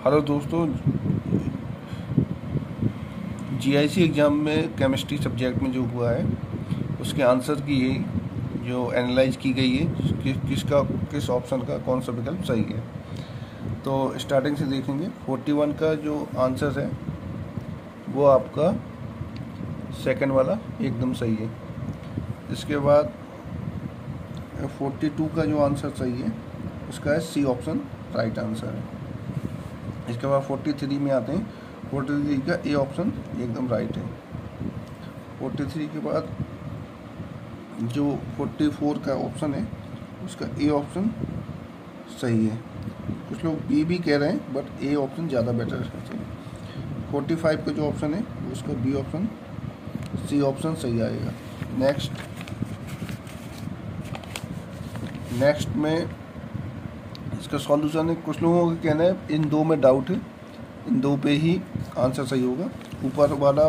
Hello दोस्तों GIC exam में chemistry subject में जो हुआ है उसके आंसर की ये जो एनालाइज की गई है कि, किसका किस ऑप्शन का कौन सा विकल्प सही है। तो स्टार्टिंग से देखेंगे 41 का जो आंसर है वो आपका सेकंड वाला एकदम सही है। इसके बाद 42 का जो आंसर सही है उसका है सी ऑप्शन राइट आंसर है। इसके बाद 43 में आते हैं। 43 का ए ऑप्शन एकदम राइट है। 43 के बाद जो 44 का ऑप्शन है, उसका ए ऑप्शन सही है। कुछ लोग बी भी कह रहे हैं बट ए ऑप्शन ज़्यादा बेटर है। फोर्टी फाइव का जो ऑप्शन है, उसका बी ऑप्शन सी ऑप्शन सही आएगा। नेक्स्ट नेक्स्ट में इसका सॉल्यूशन है, कुछ लोगों का कहना है, इन दो में डाउट है। इन दो पे ही आंसर सही होगा। ऊपर वाला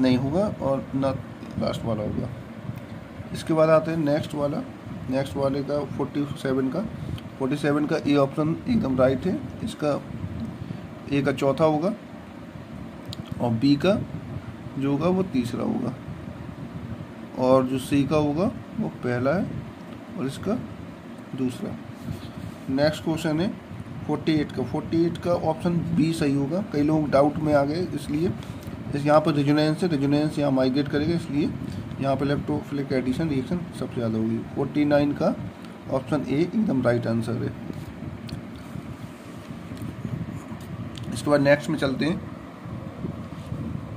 नहीं होगा और ना लास्ट वाला होगा। इसके बाद आते हैं नेक्स्ट वाला। नेक्स्ट वाले का 47 का। 47 का ए ऑप्शन एकदम राइट है। इसका ए का चौथा होगा और बी का जो होगा वो तीसरा होगा। और जो सी का होगा वो पहला है और इसका दूसरा। नेक्स्ट क्वेश्चन है 48 का। 48 का ऑप्शन बी सही होगा। कई लोग डाउट में आ गए, इसलिए इस यहाँ पर रेजोनेंस है रेजोनेंस यहाँ माइग्रेट करेगा, इसलिए यहाँ पर इलेक्ट्रोफिलिक एडिशन रिएक्शन सबसे ज़्यादा होगी। 49 का ऑप्शन ए एकदम राइट आंसर है। इसके बाद नेक्स्ट में चलते हैं।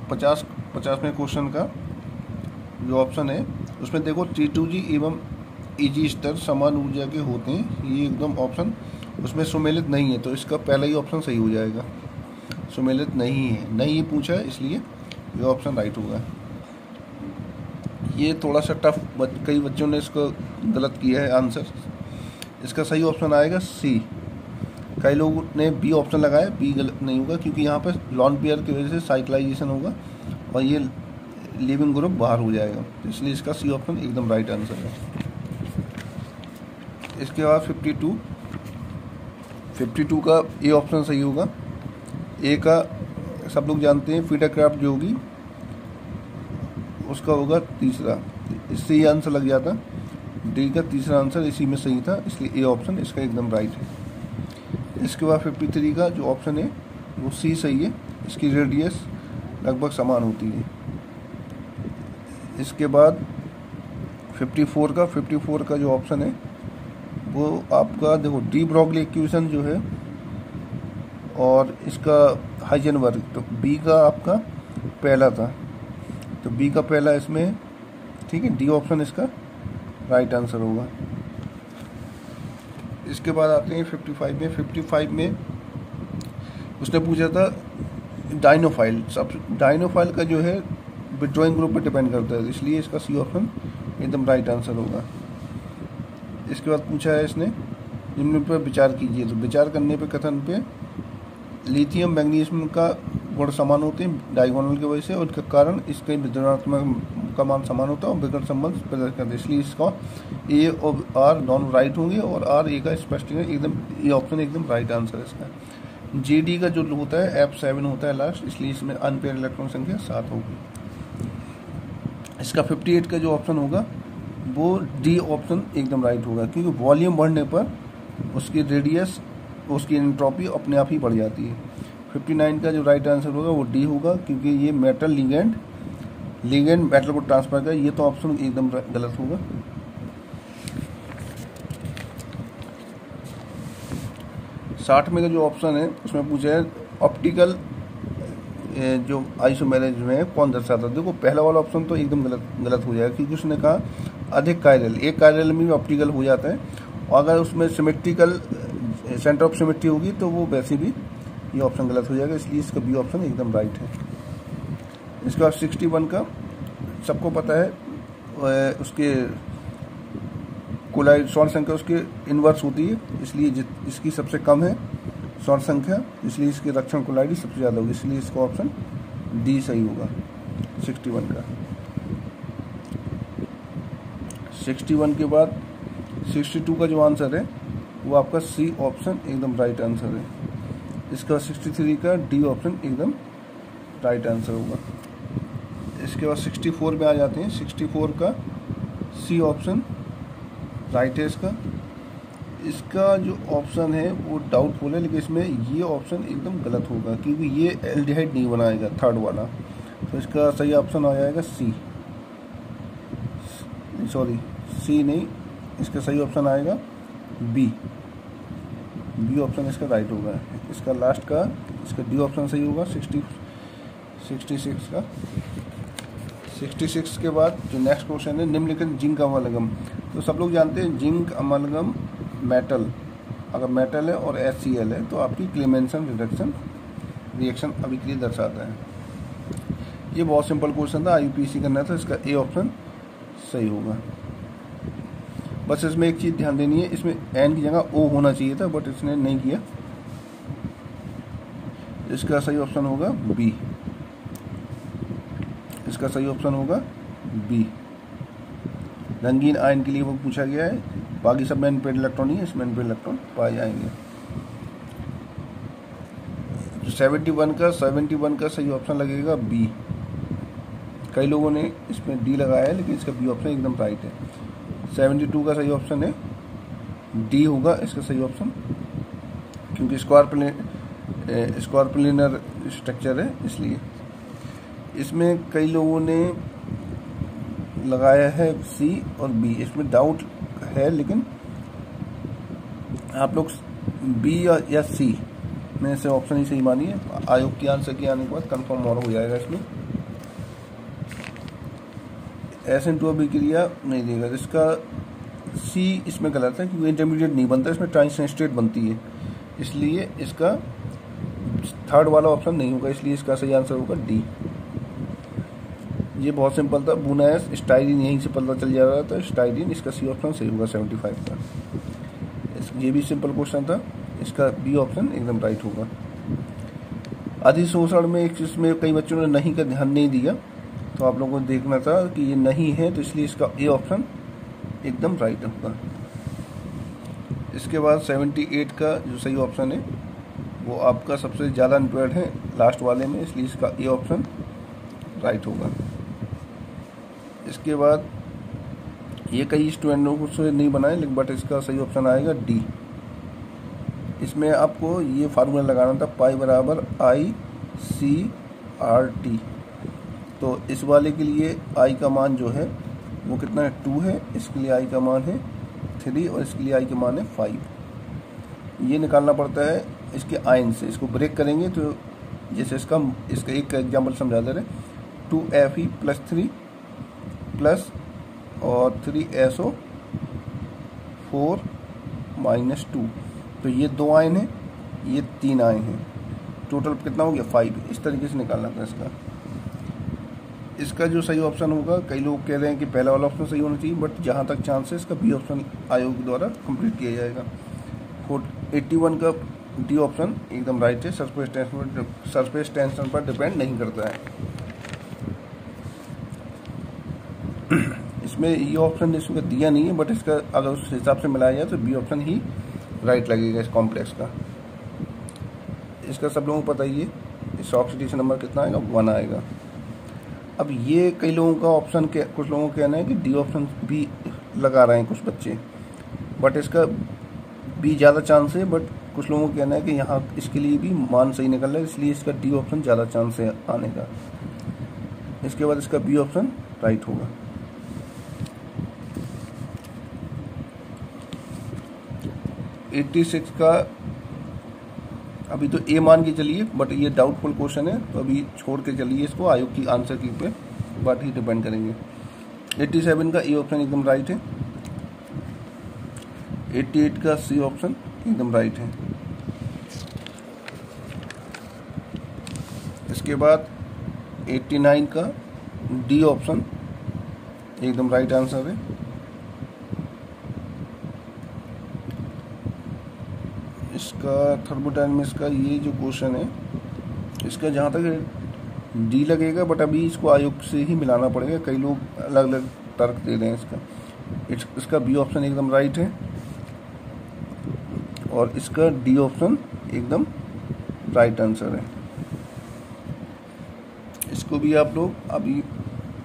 पचास, पचासवें क्वेश्चन का जो ऑप्शन है, उसमें देखो टी टू जी एवं ईजी स्तर समान ऊर्जा के होते हैं ये एकदम ऑप्शन उसमें सुमेलित नहीं है तो इसका पहला ही ऑप्शन सही हो जाएगा। सुमेलित नहीं है। नहीं ये पूछा है इसलिए ये ऑप्शन राइट होगा। ये थोड़ा सा टफ बच, कई बच्चों ने इसको गलत किया है आंसर इसका सही ऑप्शन आएगा सी कई लोगों ने बी ऑप्शन लगाया बी गलत नहीं होगा क्योंकि यहाँ पर लॉन पेयर की वजह से साइक्लाइजेशन होगा और ये लिविंग ग्रुप बाहर हो जाएगा। इसलिए इसका सी ऑप्शन एकदम राइट आंसर है। इसके बाद 52 52 का ए ऑप्शन सही होगा. ए का सब लोग जानते हैं फीटर क्राफ्ट जो होगी, उसका होगा तीसरा. इससे ये आंसर लग जाता. डी का तीसरा आंसर इसी में सही था, इसलिए ए ऑप्शन इसका एकदम राइट है. इसके बाद 53 का जो ऑप्शन है, वो सी सही है. इसकी रेडियस लगभग समान होती है. इसके बाद 54 का 54 का जो ऑप्शन है वो आपका देखो डी ब्रॉगली इक्वेशन जो है और इसका हाइजन वर्ग तो बी का आपका पहला था। तो बी का पहला इसमें, ठीक है डी ऑप्शन इसका राइट आंसर होगा। इसके बाद आते हैं 55 में। 55 में उसने पूछा था डाइनोफाइल सब डाइनोफाइल का जो है विड्रॉइंग ग्रुप पर डिपेंड करता है इसलिए इसका सी ऑप्शन एकदम राइट आंसर होगा। इसके बाद पूछा है इसने निम्न पर विचार कीजिए तो विचार करने पे, कथन पे, लिथियम, मैग्नीशियम का गुण समान होते हैं डायगोनल की वजह से, और कारण इसके विद्युणात्मक का मान समान होता है और विकट संबंध प्रदर्शित करते हैं। इसलिए इसका ए और आर दोनों राइट होंगे और आर ए का स्पष्ट एकदम, ये ऑप्शन एकदम राइट आंसर है इसका। जे डी का जो होता है एफ़ सेवन होता है लास्ट इसलिए इसमें अनपेयर इलेक्ट्रॉन संख्या सात होगी। इसका फिफ्टी एट का जो ऑप्शन होगा वो डी ऑप्शन एकदम राइट होगा, क्योंकि वॉल्यूम बढ़ने पर उसकी रेडियस उसकी एंट्रोपी अपने आप ही बढ़ जाती है। 59 का जो राइट आंसर होगा, वो डी होगा, क्योंकि ये मेटल लिगेंड लिगेंड मेटल को ट्रांसफ़र कर, ये तो ऑप्शन एकदम गलत होगा। साठ में का जो ऑप्शन है, उसमें पूछा है ऑप्टिकल जो आइसोमेरेज में कौन दर्शाता है? देखो, पहला वाला ऑप्शन तो एकदम गलत गलत हो जाएगा, क्योंकि उसने कहा अधिक कायरल एक कायरल में भी ऑप्टिकल हो जाता है और अगर उसमें सिमेट्रिकल सेंटर ऑफ़ सिमेट्री होगी तो वो वैसे भी ये ऑप्शन गलत हो जाएगा, इसलिए इसका बी ऑप्शन एकदम राइट है। इसके बाद सिक्सटी वन का, सबको पता है उसके कोलाइड स्वर्ण संख्या उसके इन्वर्स होती है, इसलिए इसकी सबसे कम है स्वर्ण संख्या, इसलिए इसके रक्षण कोलाइडी सबसे ज़्यादा होगी, इसलिए इसका ऑप्शन डी सही होगा सिक्सटी वन का। सिक्सटी वन के बाद सिक्सटी टू का जो आंसर है, वो आपका सी ऑप्शन एकदम राइट आंसर है। इसके सिक्सटी थ्री का डी ऑप्शन एकदम राइट आंसर होगा। इसके बाद सिक्सटी फोर में आ जाते हैं। सिक्सटी फोर का सी ऑप्शन राइट है इसका। इसका जो ऑप्शन है, वो डाउटफुल है, लेकिन इसमें ये ऑप्शन एकदम गलत होगा, क्योंकि ये एल्डिहाइड नहीं बनाएगा थर्ड वाला। तो इसका सही ऑप्शन आ जाएगा सी सॉरी सी नहीं, इसका सही ऑप्शन आएगा बी बी ऑप्शन इसका राइट होगा। इसका लास्ट का, इसका डी ऑप्शन सही होगा सिक्सटी सिक्सटी सिक्स का। सिक्सटी सिक्स के बाद जो नेक्स्ट क्वेश्चन है, निम्नलिखित जिंक अमलगम। तो सब लोग जानते हैं जिंक अमलगम मेटल अगर मेटल है और एच सी एल है तो आपकी क्लेमेंसन रिडक्शन रिएक्शन अभी के लिए दर्शाता है। ये बहुत सिंपल क्वेश्चन था आई करना था, इसका ए ऑप्शन सही होगा। बस इसमें एक चीज़ ध्यान देनी है, इसमें एन की जगह ओ होना चाहिए था बट इसने नहीं किया। इसका सही ऑप्शन होगा बी इसका सही ऑप्शन होगा बी रंगीन आयन के लिए वो पूछा गया है, बाकी सब मैन पेड इलेक्ट्रॉन ही है, इस मैन पेड इलेक्ट्रॉन पाए जाएँगे। सेवेंटी वन का सेवेंटी वन का सही ऑप्शन लगेगा बी कई लोगों ने इसमें डी लगाया है, लेकिन इसका बी ऑप्शन एकदम राइट है। सेवेंटी टू का सही ऑप्शन है। डी होगा इसका सही ऑप्शन। क्योंकि स्क्वायर प्लेनर स्ट्रक्चर है, इसलिए। इसमें कई लोगों ने लगाया है सी और बी इसमें डाउट है, लेकिन आप लोग बी या सी में से ऑप्शन ही सही मानिए आयोग की आंसर के आने के बाद कंफर्म और हो जाएगा इसमें। एस एन टू अभी क्रिया नहीं देगा। इसका सी इसमें गलत है क्योंकि इंटरमीडिएट नहीं बनता, इसमें ट्रांसनेस्टेट बनती है। इसलिए इसका थर्ड वाला ऑप्शन नहीं होगा, इसलिए इसका सही आंसर होगा डी ये बहुत सिंपल था। बुनाएस स्टाइलिन यहीं से पता चल जा रहा था। स्टाइलिन इसका सी ऑप्शन सही होगा सेवेंटी फाइव का ये भी सिंपल क्वेश्चन था। इसका बी ऑप्शन एकदम राइट होगा। अधिशोषण में एक चीज़ में कई बच्चों ने नहीं का ध्यान नहीं दिया। तो आप लोगों को देखना था कि ये नहीं है तो इसलिए इसका ए ऑप्शन एकदम राइट होगा। इसके बाद 78 का जो सही ऑप्शन है, वो आपका सबसे ज़्यादा एम्प्लॉयड है लास्ट वाले में, इसलिए इसका ए ऑप्शन राइट होगा। इसके बाद ये कई स्टूडेंटों को से नहीं बनाए, लेकिन बट इसका सही ऑप्शन आएगा डी इसमें आपको ये फार्मूला लगाना था पाई बराबर आई सी आर टी तो इस वाले के लिए आई का मान जो है, वो कितना है? टू है। इसके लिए आई का मान है थ्री और इसके लिए आई का मान है फाइव ये निकालना पड़ता है इसके आयन से। इसको ब्रेक करेंगे तो जैसे इसका इसका एक एग्ज़ाम्पल समझा दे रहे। Two F E plus three plus और three S O four minus two तो ये दो आयन है, ये तीन आयन हैं। टोटल कितना हो गया? फाइव इस तरीके से निकालना था इसका। इसका जो सही ऑप्शन होगा, कई लोग कह रहे हैं कि पहला वाला ऑप्शन सही होना चाहिए बट जहाँ तक चांस है, इसका बी ऑप्शन आयोग द्वारा कंप्लीट किया जाएगा। फोर एट्टी वन का डी ऑप्शन एकदम राइट है सरफेस टेंशन पर सरफेस टेंशन पर डिपेंड नहीं करता है। इसमें ये ऑप्शन इसको दिया नहीं है बट इसका अगर उस हिसाब से मिलाया जाए तो बी ऑप्शन ही राइट लगेगा इस कॉम्प्लेक्स का। इसका सब लोगों को पता ही है, इस ऑक्सीडेशन नंबर कितना आएगा? वन आएगा। अब ये कई लोगों का ऑप्शन के, कुछ लोगों का कहना है कि डी ऑप्शन भी लगा रहे हैं कुछ बच्चे। बट इसका बी ज़्यादा चांस है बट कुछ लोगों का कहना है कि यहाँ इसके लिए भी मान सही निकल रहा है, इसलिए इसका डी ऑप्शन ज़्यादा चांस है आने का। इसके बाद इसका बी ऑप्शन राइट होगा। एट्टी सिक्स का अभी तो ए मान के चलिए बट ये डाउटफुल क्वेश्चन है तो अभी छोड़ के चलिए इसको, आयोग की आंसर की पे बात ही डिपेंड करेंगे। 87 का ए ऑप्शन एकदम राइट है। 88 का सी ऑप्शन एकदम राइट है। इसके बाद 89 का डी ऑप्शन एकदम राइट आंसर है। इसका थर्मोडाइनमिक्स का ये जो क्वेश्चन है, इसका जहाँ तक डी लगेगा बट अभी इसको आयोग से ही मिलाना पड़ेगा। कई लोग अलग अलग तर्क दे रहे हैं इसका। इसका बी ऑप्शन एकदम राइट है। और इसका डी ऑप्शन एकदम राइट आंसर है। इसको भी आप लोग अभी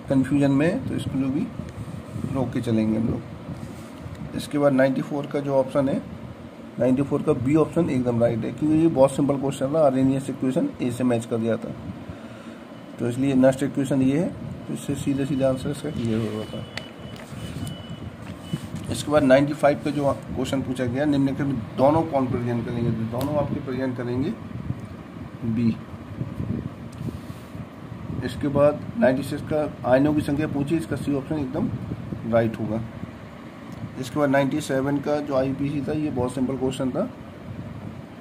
कंफ्यूजन में तो इसको भी रोक के चलेंगे हम लोग। इसके बाद 94 का जो ऑप्शन है 94 का बी ऑप्शन एकदम राइट है, क्योंकि ये बहुत सिंपल क्वेश्चन था आर इक्वेशन ए से मैच कर दिया था। तो इसलिए नेक्स्ट इक्वेशन ये है तो इससे सीधे सीधे आंसर इसका क्लियर हो रहा था इसके बाद 95 का जो क्वेश्चन पूछा गया, निम्नलिखित में दोनों कौन प्रेजेंट करेंगे? तो दोनों आपके प्रेजेंट करेंगे बी इसके बाद 96 का आयनों की संख्या पूछी इसका सी ऑप्शन एकदम राइट होगा। इसके बाद 97 का जो आईपीसी था, ये बहुत सिंपल क्वेश्चन था।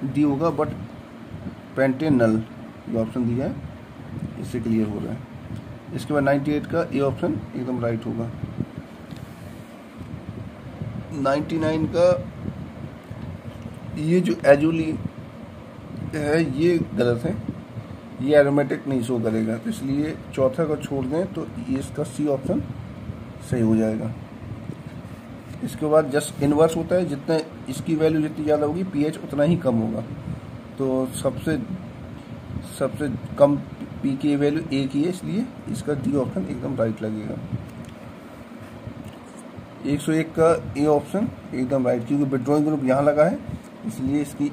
डी होगा बट पेंटेन नल ये ऑप्शन दिया है, इससे क्लियर हो रहा है। इसके बाद 98 का ए ऑप्शन एकदम राइट होगा। 99 का ये जो एजुली है, ये गलत है। ये एरोमेटिक नहीं शो करेगा तो इसलिए चौथा को छोड़ दें तो ये इसका सी ऑप्शन सही हो जाएगा। इसके बाद जस्ट इन्वर्स होता है, जितना इसकी वैल्यू जितनी ज़्यादा होगी पीएच उतना ही कम होगा। तो सबसे सबसे कम पी की वैल्यू एक ही है, इसलिए इसका डी ऑप्शन एकदम राइट लगेगा। 101 का ए ऑप्शन एकदम राइट क्योंकि विड्रॉइंग ग्रुप यहाँ लगा है, इसलिए इसकी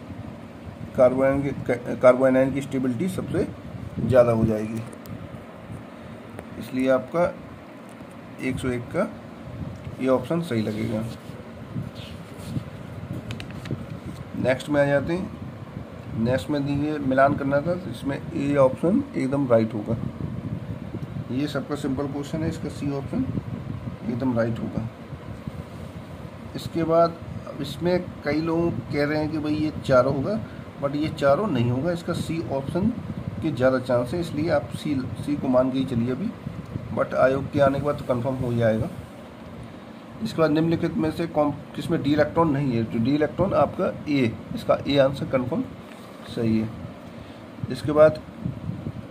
कार्बोनाइन की कार्बोनाइन की स्टेबिलिटी सबसे ज़्यादा हो जाएगी। इसलिए आपका 101 का ये ऑप्शन सही लगेगा। नेक्स्ट में आ जाते हैं। नेक्स्ट में दिए मिलान करना था तो इसमें ए ऑप्शन एकदम राइट होगा। ये सबका सिंपल क्वेश्चन है, इसका सी ऑप्शन एकदम राइट होगा। इसके बाद इसमें कई लोग कह रहे हैं कि भाई ये चारों होगा बट ये चारों नहीं होगा। इसका सी ऑप्शन के ज़्यादा चांस है, इसलिए आप सी सी को मान के ही चलिए अभी। बट आयोग के आने के बाद तो कन्फर्म हो जाएगा इसके बाद निम्नलिखित में से कॉम किसमें डी इलेक्ट्रॉन नहीं है? जो डी इलेक्ट्रॉन आपका ए इसका ए आंसर कन्फर्म सही है। इसके बाद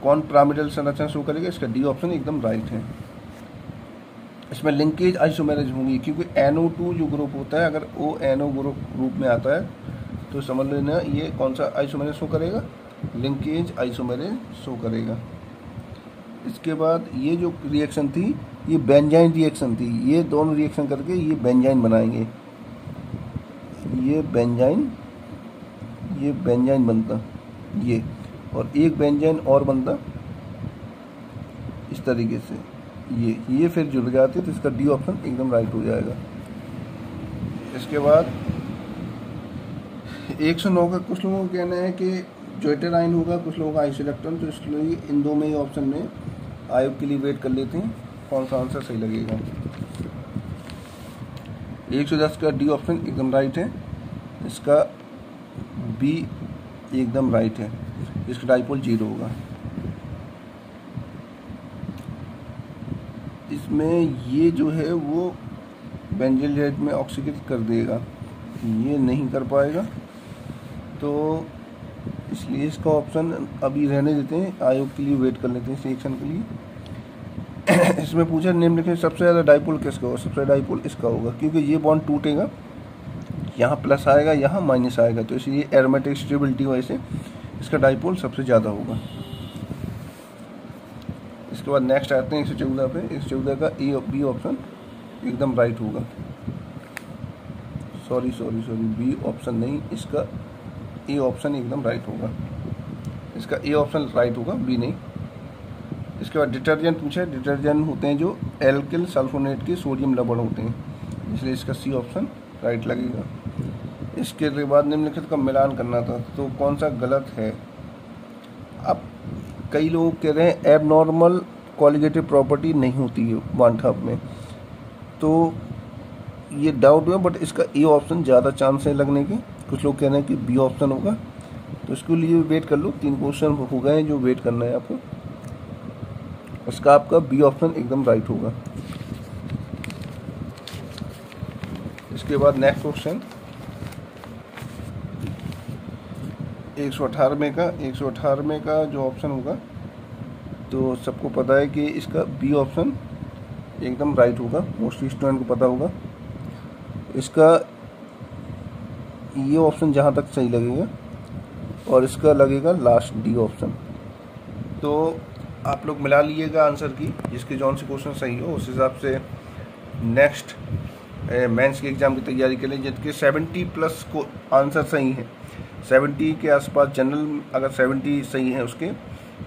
कौन प्रामिडल संरचना शो करेगा? इसका डी ऑप्शन एकदम राइट है। इसमें लिंकेज आइसोमेरेज होंगी, क्योंकि NO2 जो ग्रुप होता है, अगर ओ NO ग्रुप रूप में आता है तो समझ लेना ये कौन सा आइसोमेरेज शो करेगा? लिंकेज आइसोमेरेज शो करेगा। इसके बाद ये जो रिएक्शन थी ये बेंजाइन रिएक्शन थी। ये दोनों रिएक्शन करके ये बेंजाइन बनाएँगे। ये बेंजाइन ये बेंजाइन बनता। ये, और एक बेंजाइन और बनता। इस तरीके से। ये ये फिर जुड़ जाती तो इसका डी ऑप्शन एकदम राइट हो जाएगा। इसके बाद 109 का कुछ लोगों का कहना है कि जोइटेराइन होगा, कुछ लोगों का आइसोलेक्ट्रॉन तो इसलिए इन दो में ही ऑप्शन में आयोग के लिए वेट कर लेते हैं। कौन सा आंसर सही लगेगा? 110 का डी ऑप्शन एकदम राइट है। इसका बी एकदम राइट है। इसका डाइपोल ज़ीरो होगा। इसमें ये जो है वो बेंजल जेट में ऑक्सीकृत कर देगा। ये नहीं कर पाएगा। तो इसलिए इसका ऑप्शन अभी रहने देते हैं। आयोग के लिए वेट कर लेते हैं। सिलेक्शन के लिए। इसमें पूछा, निम्नलिखित सबसे ज़्यादा डाइपोल किसका होगा? सबसे डाइपोल इसका होगा, क्योंकि ये बॉन्ड टूटेगा। यहाँ प्लस आएगा, यहाँ माइनस आएगा तो इसलिए एरोमेटिक स्टेबिलिटी वजह से इसका डाइपोल सबसे ज़्यादा होगा। इसके बाद नेक्स्ट आते हैं एक सौ चौदह पे। एक सौ चौदह का ए बी ऑप्शन एकदम राइट होगा। Sorry sorry sorry B option नहीं, इसका ए ऑप्शन एकदम राइट होगा। इसका ए ऑप्शन राइट होगा बी नहीं। इसके बाद डिटर्जेंट पूछा डिटर्जेंट होते हैं जो एल्किल सल्फोनेट के सोडियम लबड़ होते हैं। इसलिए इसका सी ऑप्शन राइट लगेगा। इसके बाद निम्नलिखित का मिलान करना था। तो कौन सा गलत है? अब कई लोग कह रहे हैं एब नॉर्मल क्वालिगेटिव प्रॉपर्टी नहीं होती है वन हब में। तो ये डाउट हुआ बट इसका ए ऑप्शन ज़्यादा चांस है लगने के। कुछ लोग कह रहे हैं कि बी ऑप्शन होगा। तो इसके लिए वेट कर लो। तीन क्वेश्चन हो गए हैं जो वेट करना है आपको। इसका आपका बी ऑप्शन एकदम राइट होगा। इसके बाद नेक्स्ट क्वेश्चन एक सौ अठारहवें का, एक सौ अठारहवें का जो ऑप्शन होगा तो सबको पता है कि इसका बी ऑप्शन एकदम राइट होगा मोस्टली स्टूडेंट को पता होगा। इसका ये ऑप्शन जहाँ तक सही लगेगा, और इसका लगेगा लास्ट डी ऑप्शन तो आप लोग मिला लीजिएगा आंसर की, जिसके जौन से क्वेश्चन सही हो, उस हिसाब से नेक्स्ट मेंस के एग्ज़ाम की तैयारी के लिए, जिसके 70 प्लस को आंसर सही है। 70 के आसपास जनरल, अगर 70 सही है उसके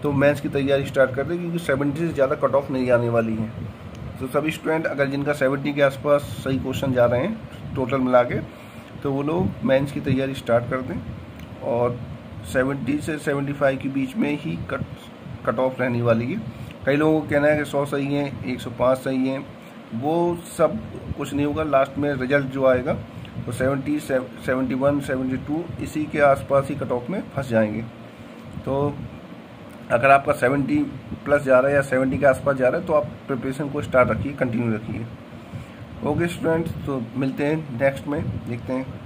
तो मेंस की तैयारी स्टार्ट कर दें, क्योंकि 70 से ज़्यादा कट ऑफ़ नहीं आने वाली है। तो सभी स्टूडेंट अगर जिनका 70 के आसपास सही क्वेश्चन जा रहे हैं टोटल मिला के तो वो लोग मेंस की तैयारी स्टार्ट कर दें, और 70 से 75 के बीच में ही कट कट ऑफ़ रहने वाली है। कई लोगों को कहना है कि 100 सही है 105 सही है। वो सब कुछ नहीं होगा लास्ट में रिज़ल्ट जो आएगा, वो seventy seventy one seventy two इसी के आसपास ही कट ऑफ़ में फंस जाएँगे। तो अगर आपका सेवेंटी प्लस जा रहा है या सेवेंटी के आसपास जा रहा है तो आप प्रिपरेशन को स्टार्ट रखिए कंटिन्यू रखिए। ओके स्टूडेंट्स तो मिलते हैं नेक्स्ट में, देखते हैं।